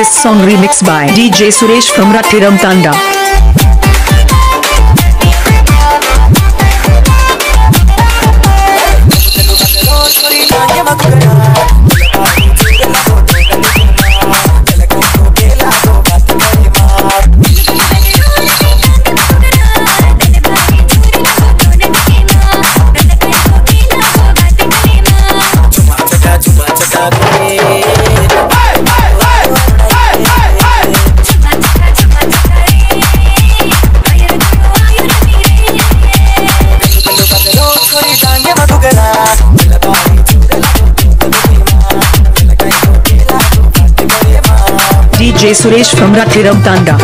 This song remixed by DJ Suresh from Rathiram Tanda. Jai Suresh फमरा theorem Tanda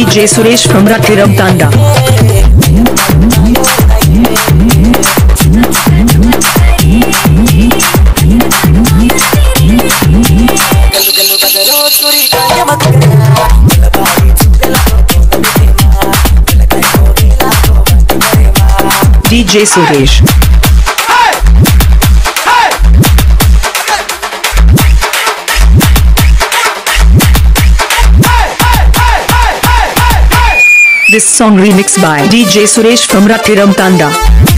DJ Suresh from Rathiram Tanda. DJ Suresh. This song remixed by DJ Suresh from Rathiram Tanda.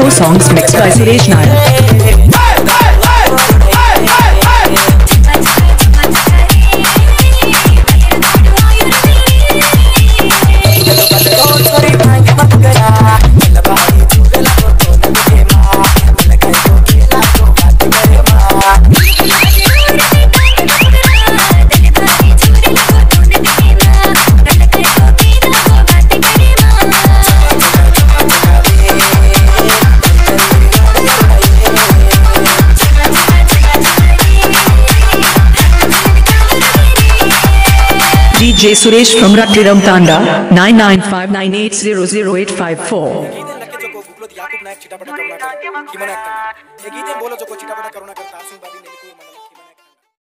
Roadshow songs mixed by Suresh Nair. DJ Suresh from Rattiram Tanda, 9959800854. Yakub Nayak చిటపట కరుణాకర్ హిమనాయక్ ఎగీతే బోలో Djoko చిటపట కరుణాకర్ తాసిం బాబీ నెలకు